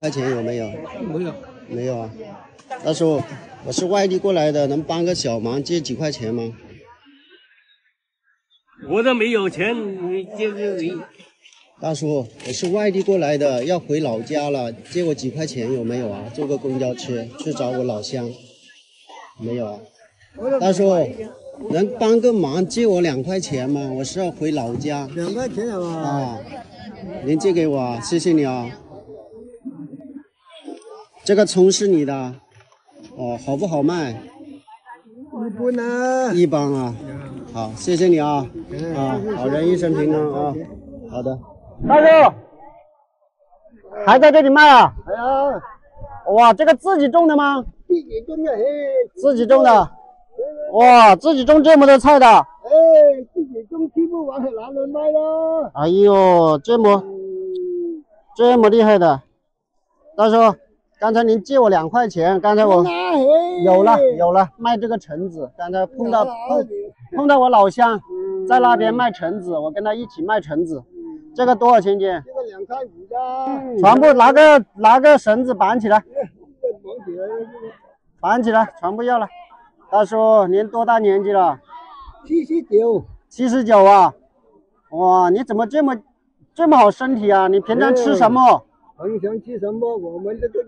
块钱有没有？没有，没有啊。大叔，我是外地过来的，能帮个小忙借几块钱吗？我都没有钱，你借给你。大叔，我是外地过来的，要回老家了，借我几块钱有没有啊？坐个公交车去找我老乡。没有啊。大叔，能帮个忙借我两块钱吗？我是要回老家。两块钱啊？啊，能借给我？谢谢你啊。这个葱是你的，哦，好不好卖？一般啊。好，谢谢你啊啊！好人一生平安啊！好的，大叔，还在这里卖啊？哎呀，哇，这个自己种的吗？自己种的，哎，自己种的。哇，自己种这么多菜的？哎，自己种吃不完，拿人卖了。哎呦，这么这么厉害的，大叔。刚才您借我两块钱，刚才我有了有了卖这个橙子，刚才碰到碰碰到我老乡在那边卖橙子，我跟他一起卖橙子，这个多少钱斤？这个两块五的，全部拿个拿个绳子绑起来，绑起来全部要了。大叔，您多大年纪了？七十九，七十九啊！哇，你怎么这么这么好身体啊？你平常吃什么？平常吃什么？我们这个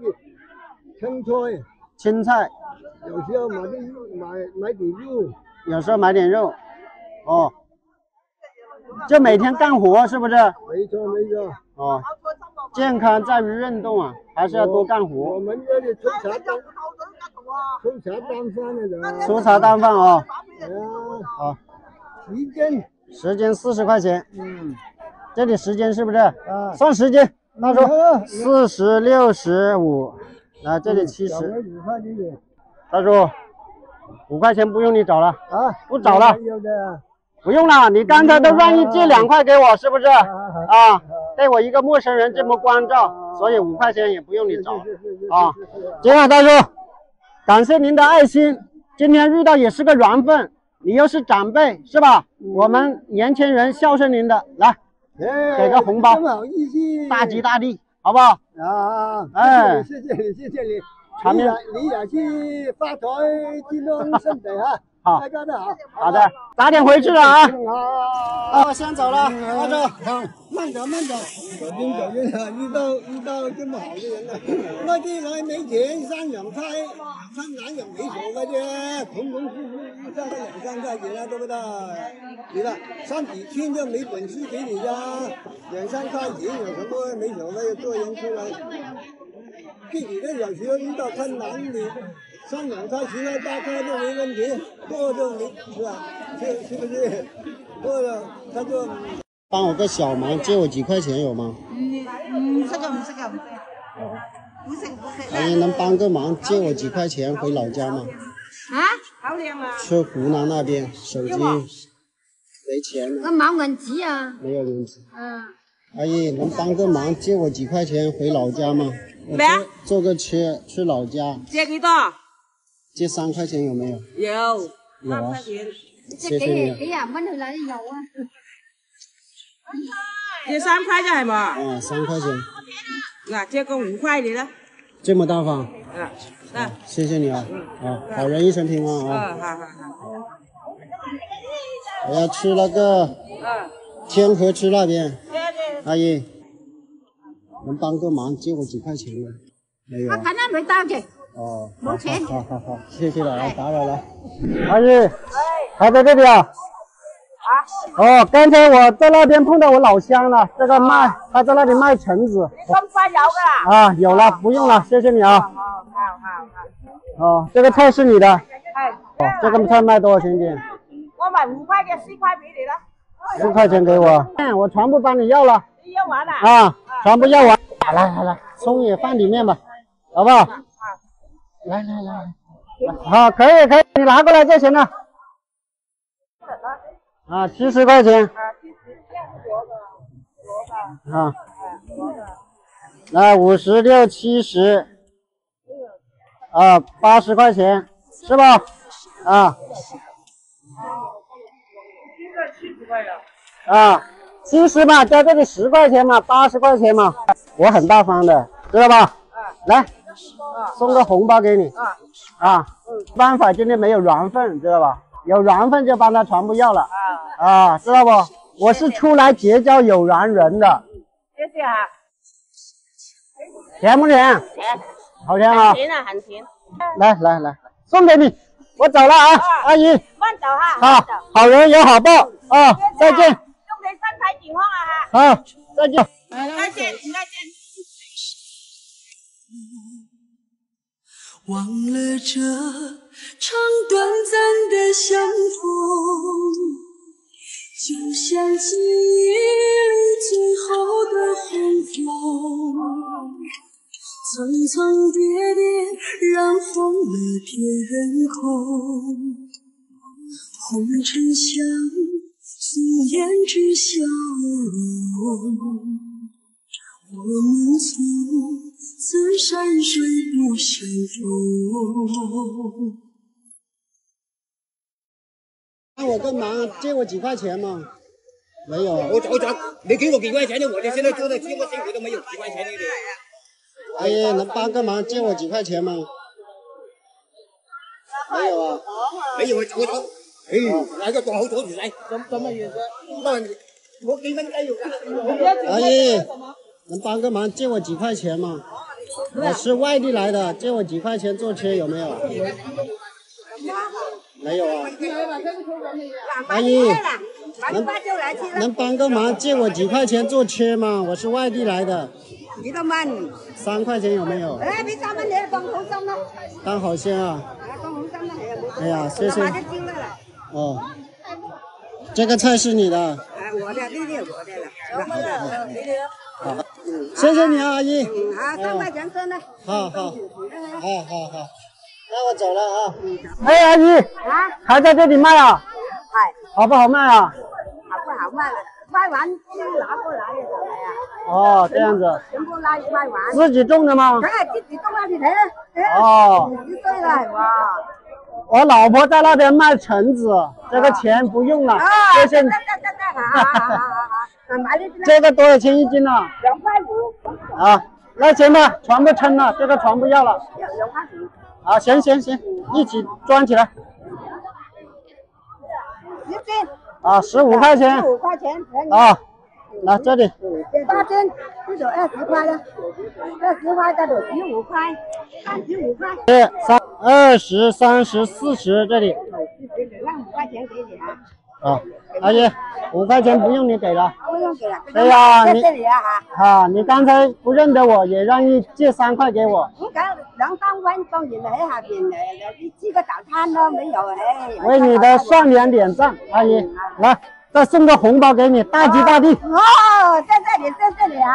青菜，青菜。有时候买点肉，买买点肉。有时候买点肉。哦。就每天干活是不是？没错没错。哦。健康在于运动啊，还是要多干活。我们这里粗茶淡，粗茶淡饭的人。粗茶淡饭哦。好。十斤。十斤四十块钱。嗯。这里十斤是不是？啊。算十斤。大叔，四十六十五，来这里七十。块大叔，五块钱不用你找了啊，不找了，不用了。你刚才都愿意借两块给我，是不是？啊，对我一个陌生人这么关照，所以五块钱也不用你找。啊，行了，大叔，感谢您的爱心，今天遇到也是个缘分。你又是长辈，是吧？我们年轻人孝顺您的，来。给个红包，大吉大利，好不好？啊，哎，谢谢你，谢谢你，场面，你也去发财，金多生财啊。好，的啊！好的，打点回去了啊！好，我先走了，阿周，慢走慢走。小心小心啊！遇到遇到这么好的人了，那地来没钱，三两菜，他两也没钱，这穷穷富富，一下子两三块钱元，对不对？对了，上几天就没本事给你呀，两三块钱有什么没有那个做人出来，这几个小区遇到困难你上两块，其他大概就没问题，够就离是吧？是是不是？过了他就帮我个小忙，借我几块钱有吗？嗯，不借不借不阿姨能帮个忙，借我几块钱回老家吗？啊？好靓啊！去湖南那边，手机没钱。了。那冇银子啊。没有零钱。嗯。阿姨能帮个忙，借我几块钱回老家吗？没。坐个车去老家。借给到。借三块钱有没有？有，三块钱，借几几廿蚊去哪里有啊？借三块钱还冇？啊，三块钱。那借个五块的呢？这么大方？啊，啊，谢谢你啊，好，好人一生平安啊，好好好。我要吃那个，嗯，天河区那边，阿姨，能帮个忙借我几块钱吗？没有啊，他肯定没带的。哦，好好好，谢谢了打扰了。阿姨，还在这里啊。啊。哦，刚才我在那边碰到我老乡了，这个卖，他在那里卖橙子。刚发啦？啊，有了，不用了，谢谢你啊。哦，好好。哦，这个菜是你的。哎。这个菜卖多少钱一斤？我买五块钱，四块给你了。十块钱给我。我全部帮你要了。要完了。啊，全部要完。来来来，葱也放里面吧，好不好？来来来，好，可以可以，你拿过来就行了。啊，七十块钱。啊，七十。啊。来，五十六七十。六七十。啊，八十块钱是吧？啊。啊，七十啊，七十嘛，在这里十块钱嘛，八十块钱嘛，我很大方的，知道吧？来。送个红包给你啊！啊，办法今天没有缘分，知道吧？有缘分就帮他全部要了啊啊，知道不？我是出来结交有缘人的。谢谢啊。甜不甜？甜，好甜啊！甜啊，很甜。来来来，送给你，我走了啊，阿姨，慢走哈。好，好人有好报啊！再见。OK，饭菜己放了哈。好，再见。再见，再见。忘了这场短暂的相逢，就像记忆里最后的红枫，层层叠叠染红了天空，红尘香，素颜之笑容。我山水不相逢。帮我个忙，借我几块钱嘛。没有啊，我找走，没给我几块钱呢，我就现在做的这么辛苦都没有几块钱一点。阿姨，能帮个忙借我几块钱吗？没有啊，没有啊，走走。哎，来个做好煮鱼来，怎怎么样子？我几斤鸡肉？阿姨。能帮个忙借我几块钱吗？我是外地来的，借我几块钱坐车有没有？没有啊。阿姨，能帮个忙借我几块钱坐车吗？我是外地来的。三块钱有没有？哎，比三蚊钱当好心啦。当好心啊。哎呀，谢谢。哦，这个菜是你的。哎，我的，弟弟，我的了。然后呢，的，好好。谢谢你啊，阿姨。啊，看卖钱多呢。好好，好好好，那我走了啊。哎，阿姨，啊，还在这里卖啊？哎，好不好卖啊？好不好卖，了？卖完就拿过来，就怎了呀。哦，这样子，全部拉卖完。自己种的吗？梗自己种啊，你睇，哦，五十岁了，哇。我老婆在那边卖橙子，这个钱不用了，谢谢。这个多少钱一斤啊？两块五。啊，那行吧，全部称了，这个全部要了。两块五。啊，行行行，一起装起来。一斤。啊，十五块钱。十五块钱。啊，来这里。八斤，这少二十块的。二十块加多十五块，三十五块。对，三。二十三十四十，这里。五十万五块钱给你啊！啊，阿姨，五块钱不用你给了。不用给了。哎呀，在这里啊！啊，你刚才不认得我，也愿意借三块给我。我讲两三万都人很好边的，你一个早餐都没有哎。为你的善良点赞，阿姨，来，再送个红包给你，大吉大利。哦，在这里，在这里啊。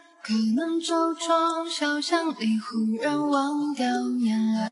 可能周庄小巷里，忽然忘掉年轮。